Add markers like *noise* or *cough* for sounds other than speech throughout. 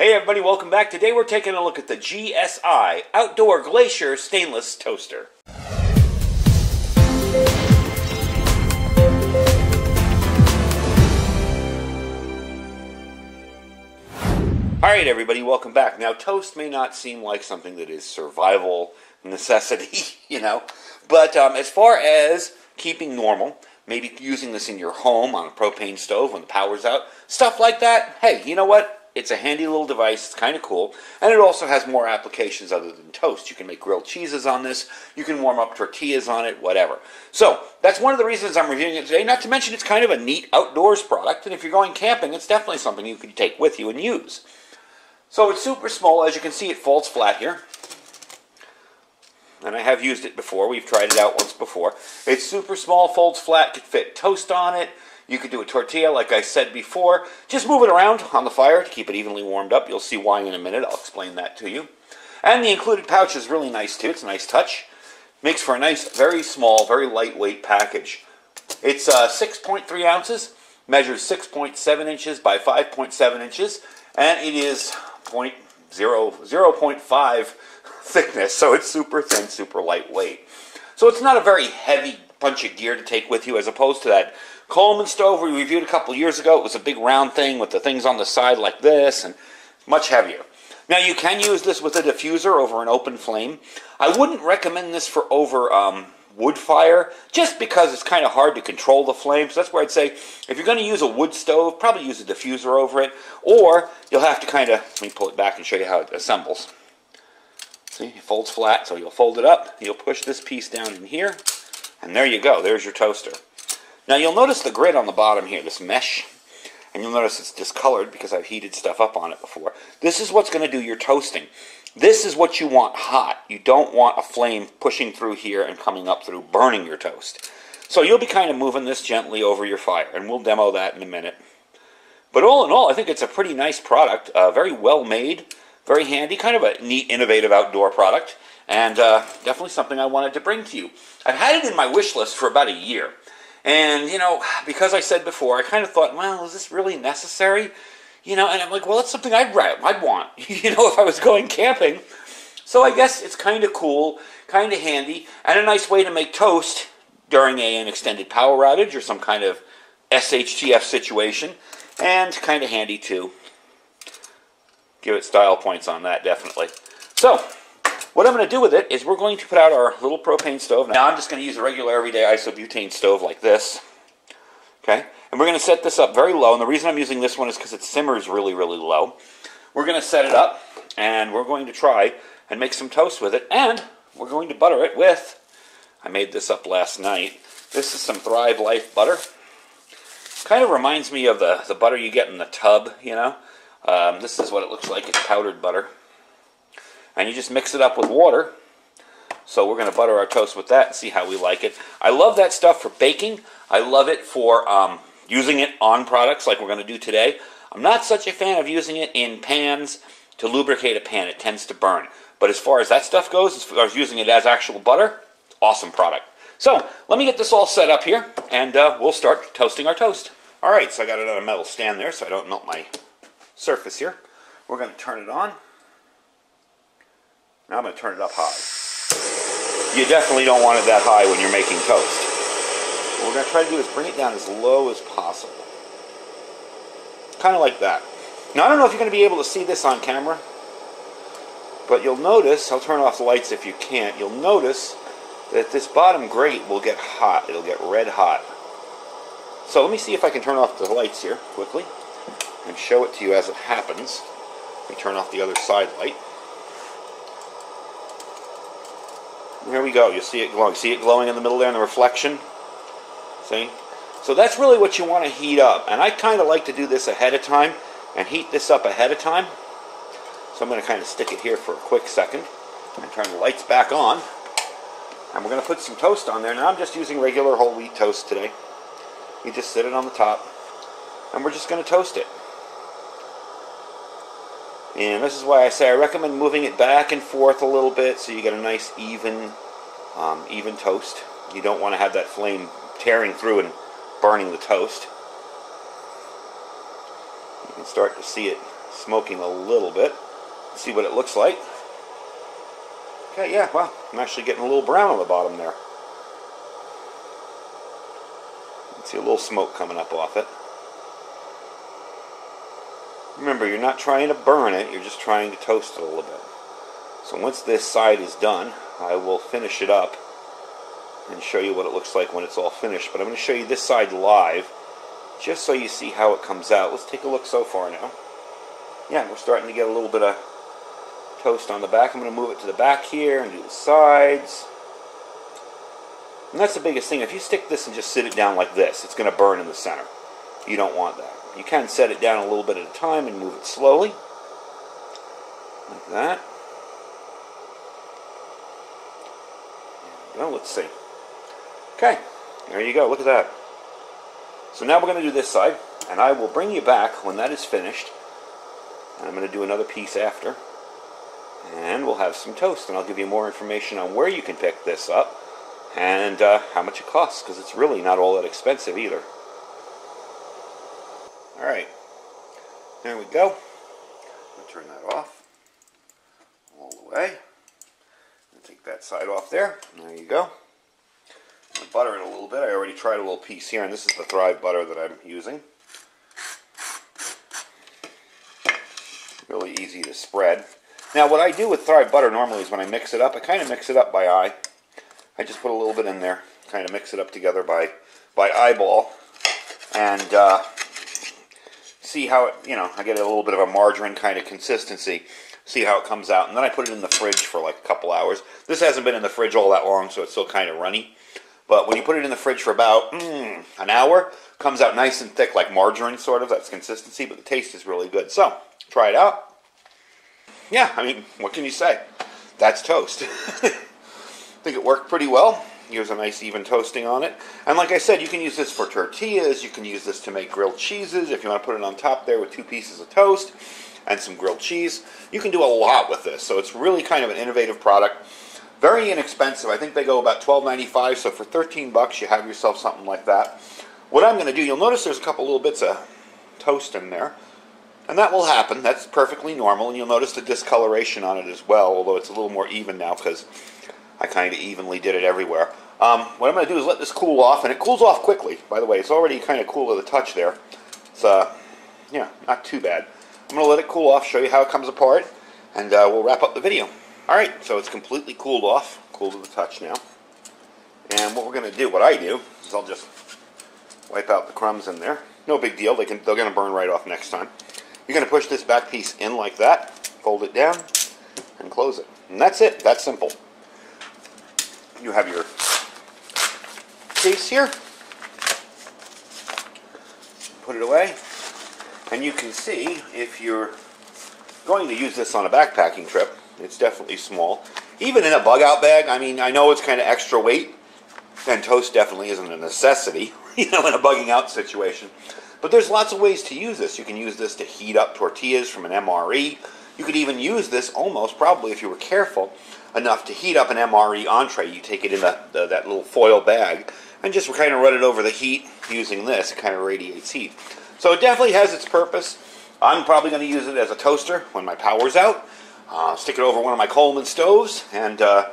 Hey everybody, welcome back. Today we're taking a look at the GSI Outdoor Glacier Stainless Toaster. Alright everybody, welcome back. Now toast may not seem like something that is survival necessity, *laughs* you know, but um, as far as keeping normal, maybe using this in your home on a propane stove when the power's out, stuff like that, hey, you know what? It's a handy little device. It's kind of cool. And it also has more applications other than toast. You can make grilled cheeses on this. You can warm up tortillas on it, whatever. So that's one of the reasons I'm reviewing it today. Not to mention it's kind of a neat outdoors product. And if you're going camping, it's definitely something you can take with you and use. So it's super small. As you can see, it folds flat here. And I have used it before. We've tried it out once before. It's super small, folds flat, could fit toast on it. You could do a tortilla, like I said before. Just move it around on the fire to keep it evenly warmed up. You'll see why in a minute. I'll explain that to you. And the included pouch is really nice too. It's a nice touch. Makes for a nice, very small, very lightweight package. It's uh, 6.3 ounces, measures 6.7 inches by 5.7 inches, and it is 0, 0.5 *laughs* thickness, so it's super thin, super lightweight. So it's not a very heavy bunch of gear to take with you as opposed to that Coleman stove we reviewed a couple years ago. It was a big round thing with the things on the side like this and much heavier. Now you can use this with a diffuser over an open flame. I wouldn't recommend this for over um, wood fire just because it's kind of hard to control the flames. So that's where I'd say if you're going to use a wood stove, probably use a diffuser over it or you'll have to kind of, let me pull it back and show you how it assembles. See, it folds flat, so you'll fold it up, you'll push this piece down in here, and there you go, there's your toaster. Now you'll notice the grid on the bottom here, this mesh, and you'll notice it's discolored because I've heated stuff up on it before. This is what's going to do your toasting. This is what you want hot. You don't want a flame pushing through here and coming up through, burning your toast. So you'll be kind of moving this gently over your fire, and we'll demo that in a minute. But all in all, I think it's a pretty nice product, uh, very well made, very handy, kind of a neat, innovative outdoor product, and uh, definitely something I wanted to bring to you. I've had it in my wish list for about a year. And, you know, because I said before, I kind of thought, well, is this really necessary? You know, and I'm like, well, that's something I'd, I'd want, *laughs* you know, if I was going camping. So I guess it's kind of cool, kind of handy, and a nice way to make toast during a, an extended power outage or some kind of SHTF situation. And kind of handy too. Give it style points on that, definitely. So, what I'm going to do with it is we're going to put out our little propane stove. Now I'm just going to use a regular everyday isobutane stove like this. Okay, and we're going to set this up very low. And the reason I'm using this one is because it simmers really, really low. We're going to set it up and we're going to try and make some toast with it. And we're going to butter it with, I made this up last night. This is some Thrive Life butter. Kind of reminds me of the, the butter you get in the tub, you know. Um, this is what it looks like. It's powdered butter and you just mix it up with water. So we're going to butter our toast with that and see how we like it. I love that stuff for baking. I love it for um, using it on products like we're going to do today. I'm not such a fan of using it in pans to lubricate a pan. It tends to burn. But as far as that stuff goes, as far as using it as actual butter, awesome product. So let me get this all set up here, and uh, we'll start toasting our toast. All right, so I got it on a metal stand there so I don't melt my surface here. We're going to turn it on. Now I'm going to turn it up high. You definitely don't want it that high when you're making toast. What we're going to try to do is bring it down as low as possible. Kind of like that. Now I don't know if you're going to be able to see this on camera, but you'll notice, I'll turn off the lights if you can't, you'll notice that this bottom grate will get hot. It'll get red hot. So let me see if I can turn off the lights here quickly and show it to you as it happens. Let me turn off the other side light. Here we go. You see it glowing. See it glowing in the middle there in the reflection? See? So that's really what you want to heat up. And I kind of like to do this ahead of time and heat this up ahead of time. So I'm going to kind of stick it here for a quick second and turn the lights back on. And we're going to put some toast on there. Now I'm just using regular whole wheat toast today. You just sit it on the top and we're just going to toast it. And this is why I say I recommend moving it back and forth a little bit so you get a nice even, um, even toast. You don't want to have that flame tearing through and burning the toast. You can start to see it smoking a little bit. See what it looks like. Okay, yeah, well, I'm actually getting a little brown on the bottom there. See a little smoke coming up off it. Remember, you're not trying to burn it, you're just trying to toast it a little bit. So once this side is done, I will finish it up and show you what it looks like when it's all finished. But I'm going to show you this side live, just so you see how it comes out. Let's take a look so far now. Yeah, we're starting to get a little bit of toast on the back. I'm going to move it to the back here and do the sides. And that's the biggest thing. If you stick this and just sit it down like this, it's going to burn in the center. You don't want that. You can set it down a little bit at a time and move it slowly. Like that. Well, let's see. Okay, there you go. Look at that. So now we're going to do this side, and I will bring you back when that is finished. And I'm going to do another piece after. And we'll have some toast, and I'll give you more information on where you can pick this up and uh, how much it costs, because it's really not all that expensive either. Alright, there we go. Turn that off all the way. take that side off there. There you go. Butter it a little bit. I already tried a little piece here, and this is the Thrive butter that I'm using. Really easy to spread. Now, what I do with Thrive butter normally is when I mix it up, I kind of mix it up by eye. I just put a little bit in there, kind of mix it up together by by eyeball, and uh, see how it, you know, I get a little bit of a margarine kind of consistency. See how it comes out, and then I put it in the fridge for like a couple hours. This hasn't been in the fridge all that long, so it's still kind of runny. But when you put it in the fridge for about mm, an hour, comes out nice and thick like margarine, sort of. That's consistency, but the taste is really good. So try it out yeah, I mean, what can you say? That's toast. *laughs* I think it worked pretty well. Gives a nice even toasting on it. And like I said, you can use this for tortillas. You can use this to make grilled cheeses if you want to put it on top there with two pieces of toast and some grilled cheese. You can do a lot with this. So it's really kind of an innovative product. Very inexpensive. I think they go about $12.95. So for 13 bucks, you have yourself something like that. What I'm going to do, you'll notice there's a couple little bits of toast in there. And that will happen. That's perfectly normal. And you'll notice the discoloration on it as well, although it's a little more even now because I kind of evenly did it everywhere. Um, what I'm going to do is let this cool off, and it cools off quickly, by the way. It's already kind of cool to the touch there. It's, uh, yeah, not too bad. I'm going to let it cool off, show you how it comes apart, and uh, we'll wrap up the video. Alright, so it's completely cooled off, cool to the touch now. And what we're going to do, what I do, is I'll just wipe out the crumbs in there. No big deal, they can, they're going to burn right off next time. You're going to push this back piece in like that, fold it down, and close it. And that's it. That's simple. You have your case here. Put it away. And you can see if you're going to use this on a backpacking trip, it's definitely small. Even in a bug out bag, I mean, I know it's kind of extra weight, and toast definitely isn't a necessity, *laughs* you know, in a bugging out situation. But there's lots of ways to use this. You can use this to heat up tortillas from an MRE. You could even use this almost, probably if you were careful, enough to heat up an MRE entree. You take it in the, the, that little foil bag and just kind of run it over the heat using this. It kind of radiates heat. So it definitely has its purpose. I'm probably going to use it as a toaster when my power's out. Uh, stick it over one of my Coleman stoves and uh,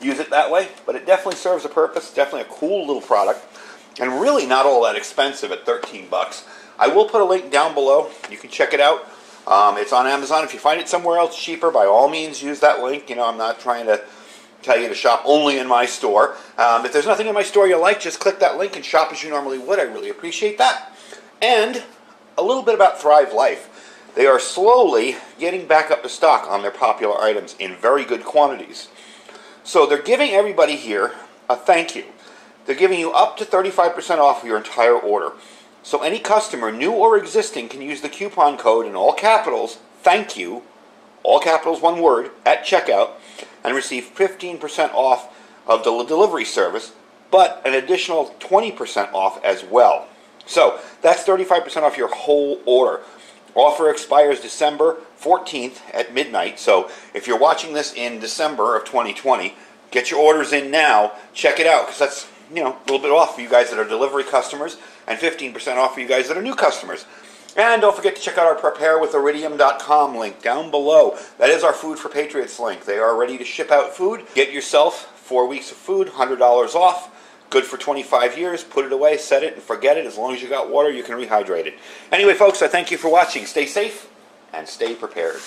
use it that way. But it definitely serves a purpose. Definitely a cool little product and really not all that expensive at 13 bucks. I will put a link down below. You can check it out. Um, it's on Amazon. If you find it somewhere else cheaper, by all means use that link. You know, I'm not trying to tell you to shop only in my store. Um, if there's nothing in my store you like, just click that link and shop as you normally would. I really appreciate that. And a little bit about Thrive Life. They are slowly getting back up to stock on their popular items in very good quantities. So they're giving everybody here a thank you. They're giving you up to 35% off your entire order. So any customer, new or existing, can use the coupon code in all capitals, thank you, all capitals, one word, at checkout, and receive 15% off of the delivery service, but an additional 20% off as well. So that's 35% off your whole order. Offer expires December 14th at midnight. So if you're watching this in December of 2020, get your orders in now. Check it out because that's you know, a little bit off for you guys that are delivery customers and 15% off for you guys that are new customers. And don't forget to check out our preparewithiridium.com link down below. That is our Food for Patriots link. They are ready to ship out food. Get yourself four weeks of food, $100 off. Good for 25 years. Put it away, set it, and forget it. As long as you got water, you can rehydrate it. Anyway, folks, I thank you for watching. Stay safe and stay prepared.